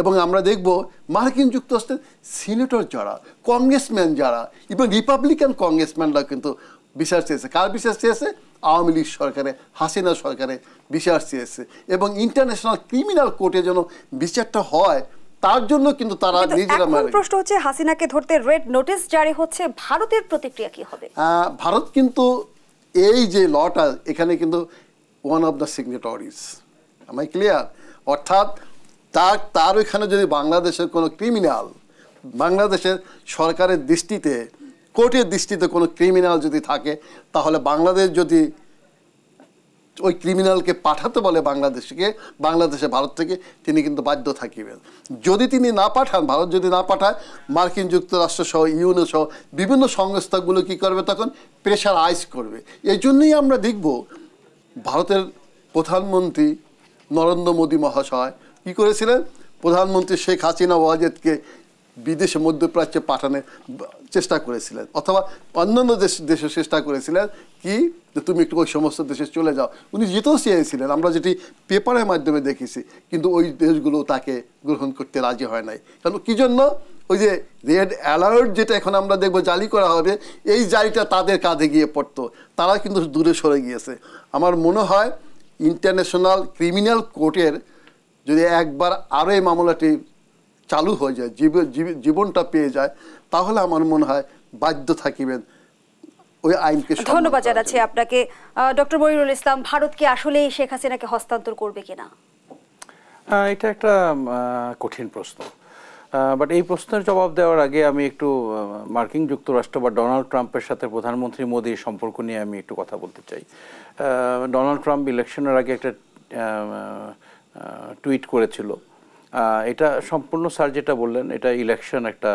এবং আমরা দেখব মার্কিন যুক্তরাষ্ট্রের সিনেটর যারা কংগ্রেসম্যান যারা এবং রিপাবলিকান কংগ্রেসম্যানরা কিন্তু বিচার চেয়েছে। কার বিচার চেয়েছে? আওয়ামী লীগ সরকারে হাসিনা সরকারে বিচার চেয়েছে। এবং ইন্টারন্যাশনাল ক্রিমিনাল কোর্টে যেন বিচারটা হয় তার জন্য কিন্তু তারা নিজেরা মানে প্রশ্ন হচ্ছে হাসিনাকে ধরতে রেড নোটিশ জারি হচ্ছে ভারতের প্রতিক্রিয়া কি হবে? ভারত কিন্তু এই যে লটা এখানে কিন্তু ওয়ান অফ দ্য সিগনেটরিজ আমাই ক্লিয়ার অর্থাৎ তার তার ওইখানে যদি বাংলাদেশের কোনো ক্রিমিনাল বাংলাদেশের সরকারের দৃষ্টিতে, কোর্টের দৃষ্টিতে কোনো ক্রিমিনাল যদি থাকে, তাহলে বাংলাদেশ যদি ওই ক্রিমিনালকে পাঠাতে বলে বাংলাদেশকে, বাংলাদেশে ভারত থেকে, তিনি কিন্তু বাধ্য থাকিবেন। যদি তিনি না পাঠান, ভারত যদি না পাঠায়, মার্কিন যুক্তরাষ্ট্র সহ ইউনো সহ, বিভিন্ন সংস্থাগুলো কি করবে তখন? প্রেশার আইস করবে। এই জন্যই আমরা দেখব, ভারতের প্রধানমন্ত্রী নরেন্দ্র মোদী মহাশয় কি করেছিলেন? প্রধানমন্ত্রী শেখ হাসিনা, ওয়াজেদকে বিদেশে মধ্যপ্রাচ্যে পাঠানোর চেষ্টা করেছিলেন। অথবা অন্যান্য দেশ দেশে চেষ্টা করেছিলেন কি, যে তুমি একটু ওই সমস্ত দেশে চলে যাও। উনি যেতেও চেয়েছিলেন, আমরা যেটি পেপারের মাধ্যমে দেখেছি, কিন্তু ওই দেশগুলো তাকে গ্রহণ করতে রাজি হয় নাই। কারণ কী জন্য? ওই যে রেড অ্যালার্ট যেটা এখন আমরা দেখব জারি করা হবে, এই জারিটা তাদের কাঁধে গিয়ে পড়তো। তারা কিন্তু দূরে সরে গিয়েছে। আমার মনে হয়, ইন্টারন্যাশনাল ক্রিমিনাল কোর্টের যদি একবার আরও এই মামলাটি চালু হয়ে যায় জীব- জীব- জীবনটা পেয়ে যায় তাহলে আমার মনে হয় বাধ্য থাকিবেন ওই আইনকে ধন্যবাদ জানাচ্ছি আপনাকে। ডক্টর মনিরুল ইসলাম ভারত কি আসলে শেখ হাসিনাকে হস্তান্তর করবে কিনা? এটা একটা কঠিন প্রশ্ন। বাট এই প্রশ্নের জবাব দেওয়ার আগে আমি একটু মার্কিন যুক্তরাষ্ট্র বা ডোনাল্ড ট্রাম্পের সাথে প্রধানমন্ত্রী মোদীর সম্পর্ক নিয়ে আমি একটু কথা বলতে চাই। ডোনাল্ড ট্রাম্প ইলেকশনের আগে একটা টুইট করেছিল। এটা সম্পূর্ণ স্যার যেটা বললেন, এটা ইলেকশন একটা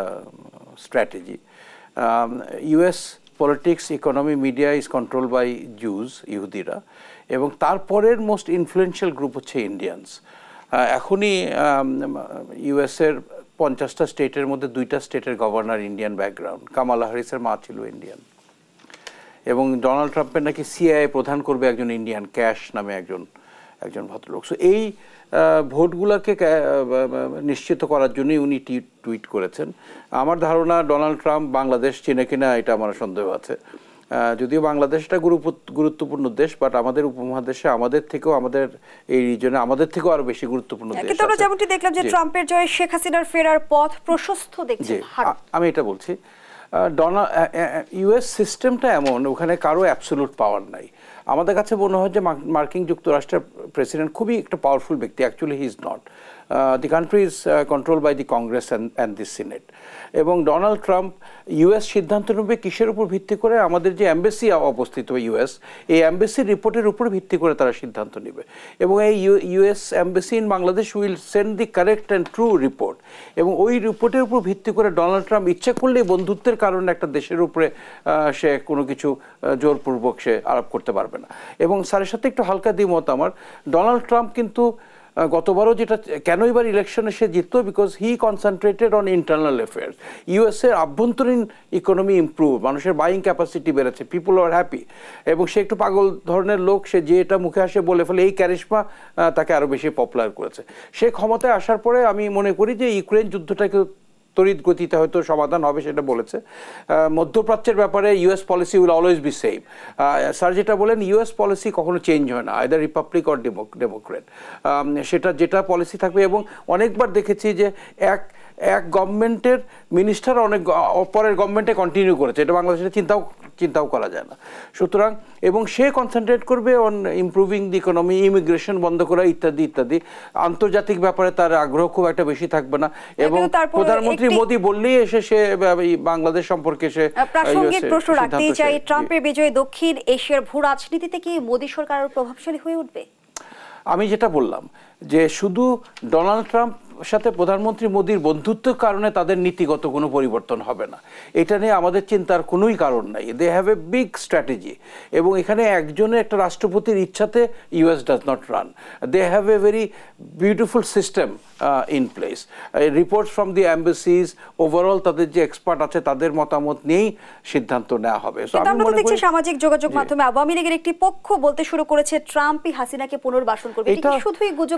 strategy US politics economy media is control by Jews ইহুদিরা, এবং তারপরের মোস্ট ইনফ্লুয়েন্সিয়াল গ্রুপ হচ্ছে ইন্ডিয়ানস এখনই ইউএসের পঞ্চাশটা স্টেটের মধ্যে দুইটা স্টেটের গভর্নর ইন্ডিয়ান ব্যাকগ্রাউন্ড কামালা হ্যারিসের মা ছিল ইন্ডিয়ান এবং ডোনাল্ড ট্রাম্পের নাকি সিআইএ প্রধান করবে একজন ইন্ডিয়ান ক্যাশ নামে একজন। একজন ভদ্রলোক। সো এই ভোটগুলোকে নিশ্চিত করার জন্যই উনি টুইট করেছেন। আমার ধারণা ডোনাল্ড ট্রাম্প বাংলাদেশ চেনে কিনা এটা আমার সন্দেহ আছে। যদিও বাংলাদেশটা গুরুত্বপূর্ণ দেশ বাট আমাদের উপমহাদেশে আমাদের থেকেও আমাদের এই রিজনে আমাদের থেকেও আরও বেশি গুরুত্বপূর্ণ দেশ কিন্তু আমরা যেমনটি দেখলাম যে ট্রাম্পের জয়ে শেখ হাসিনার ফেরার পথ প্রশস্ত দেখছে আমি এটা বলছি। ডোনা ইউএস সিস্টেমটা এমন ওখানে কারও অ্যাবসোলুট পাওয়ার নাই। আমাদের কাছে মনে হয় যে মার্কিন যুক্তরাষ্ট্রের প্রেসিডেন্ট খুবই একটা পাওয়ারফুল ব্যক্তি actually he is not the country is control by the Congress and the Senate এবং ডোনাল্ড ট্রাম্প ইউএস সিদ্ধান্ত নেবে কিসের উপর ভিত্তি করে? আমাদের যে অ্যাম্বাসি অবস্থিত ইউএস এই অ্যাম্বাসির রিপোর্টের উপর ভিত্তি করে তারা সিদ্ধান্ত নেবে। এবং এই US embassy in Bangladesh will send the correct and true report এবং ওই রিপোর্টের উপর ভিত্তি করে ডোনাল্ড ট্রাম্প ইচ্ছা করলেই বন্ধুত্বের কারণে একটা দেশের উপরে সে কোনো কিছু জোরপূর্বক সে আরোপ করতে পারবে না। এবং স্যারের সাথে একটু হালকা দ্বিমত আমার। ডোনাল্ড ট্রাম্প কিন্তু গতবারও যেটা কেন এবার ইলেকশনে সে জিততো because he concentrated on internal affairs ইউএসের আভ্যন্তরীণ ইকোনমি ইম্প্রুভ মানুষের বাইং ক্যাপাসিটি বেড়েছে পিপুল আর হ্যাপি এবং সে একটু পাগল ধরনের লোক, সে যে এটা মুখে আসে বলে ফেলে, এই ক্যারিশমা তাকে আরও বেশি পপুলার করেছে। সে ক্ষমতায় আসার পরে আমি মনে করি যে ইউক্রেন যুদ্ধটাকে তড়িৎ গতিতে হয়তো সমাধান হবে সেটা বলেছে। মধ্যপ্রাচ্যের ব্যাপারে US policy will always be same sir যেটা বলেন ইউএস পলিসি কখনো চেঞ্জ হয় না আইদার রিপাবলিক অর ডেমোক্রেট সেটা যেটা পলিসি থাকবে এবং অনেকবার দেখেছি যে এক এক গভর্নমেন্টের মিনিস্টার অনেক গ- পরের গভর্নমেন্টে কন্টিনিউ করেছে। এটা বাংলাদেশের চিন্তাও চিন্তাও করা যায় না। সুতরাং এবং সে কনসেন্ট্রেট করবে on improving the economy immigration বন্ধ করা ইত্যাদি ইত্যাদি। আন্তর্জাতিক ব্যাপারে তার আগ্রহ খুব একটা বেশি থাকবে না। এবং প্রধানমন্ত্রী মোদী বললেই এসে সে বাংলাদেশ সম্পর্কে সে প্রাসঙ্গিক প্রশ্ন সিদ্ধান্ত রাখতেই চাই ট্রাম্পের বিজয়ে দক্ষিণ এশিয়ার ভূ রাজনীতিতে কি মোদী সরকার প্রভাবশালী হয়ে উঠবে? আমি যেটা বললাম যে শুধু ডোনাল্ড ট্রাম্প সাথে প্রধানমন্ত্রী মোদীর বন্ধুত্বের কারণে তাদের নীতিগত কোনো পরিবর্তন হবে না। এটা নিয়ে আমাদের চিন্তার কোনোই কারণ নাই। They have a big strategy এবং এখানে একজনের একটা রাষ্ট্রপতির ইচ্ছাতে US does not run they have a very beautiful system in place reports from the embassies overall তাদের যে এক্সপার্ট আছে তাদের মতামত নিয়েই সিদ্ধান্ত নেওয়া হবে। সামাজিক যোগাযোগ মাধ্যমে আওয়ামী লীগের একটি পক্ষ বলতে শুরু করেছে ট্রাম্পই হাসিনাকে পুনর্বাসন করবে। এটা কি শুধুই গুজব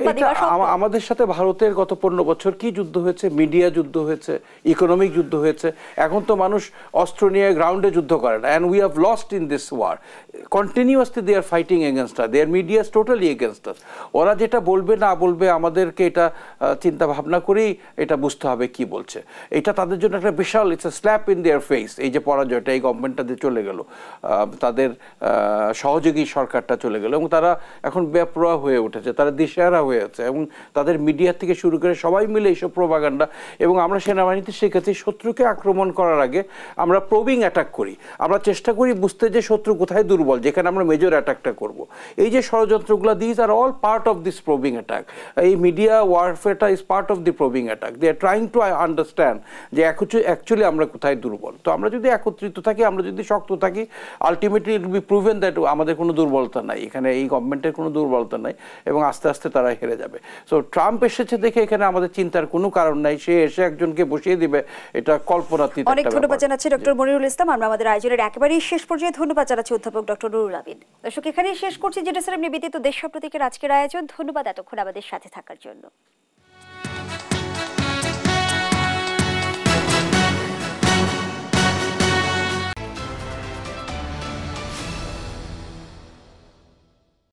আমাদের সাথে ভারতের গত পনেরো বছর কি যুদ্ধ হয়েছে? মিডিয়া যুদ্ধ হয়েছে ইকোনমিক যুদ্ধ হয়েছে। এখন তো মানুষ অস্ত্র নিয়ে গ্রাউন্ডে যুদ্ধ করে না। And we have lost in this war continuously they are fighting against us their media totally against us ওরা যেটা বলবে না বলবে, আমাদেরকে এটা চিন্তা ভাবনা করেই এটা বুঝতে হবে কি বলছে। এটা তাদের জন্য একটা বিশাল it's slap in their face এই যে পরাজয়টা, এই গভর্নমেন্টটা দিয়ে চলে গেল। তাদের সহযোগী সরকারটা চলে গেল। এবং তারা এখন বেপরোয়া হয়ে উঠেছে। তারা দিশেহারা হয়ে আছে। এবং তাদের মিডিয়া থেকে শুরু করে সবাই মিলে এইসব প্রভাগান্ডা এবং আমরা সেনাবাহিনীতে শিখেছি শত্রুকে আক্রমণ করার আগে আমরা প্রবিং অ্যাটাক করি। আমরা চেষ্টা করি বুঝতে যে শত্রু কোথায় দুর্বল, যেখানে আমরা মেজর অ্যাটাকটা করব। এই যে ষড়যন্ত্রগুলো these are all part of this probing attack এই media ওয়ারফেয়ারটা is part of the probing attack they are trying to understand যে অ্যাকচুয়ালি আমরা কোথায় দুর্বল। তো আমরা যদি একত্রিত থাকি, আমরা যদি শক্ত থাকি ultimately it be proven that আমাদের কোনো দুর্বলতা নাই। এখানে এই গভর্নমেন্টের কোনো দুর্বলতা নাই এবং আস্তে আস্তে তারা হেরে যাবে। সো ট্রাম্প এসেছে দেখে এখানে আমাদের চিন্তার কোনো কারণ নাই। সে এসে একজনকে বসিয়ে দিবে এটা কল্পনাতীত অনেক ধন্যবাদ জানাচ্ছি ডক্টর মনিরুল ইসলাম। আমরা আমাদের আয়োজনের একেবারেই শেষ পর্যায়ে ধন্যবাদ জানাচ্ছি অধ্যাপক ডক্টর নুরুল আবিন দর্শক এখানেই শেষ করছি। যেটা স্যার নিবেদিত দেশ সাম্প্রতিকের আজকের আয়োজন। ধন্যবাদ এতক্ষণ আমাদের সাথে থাকার জন্য।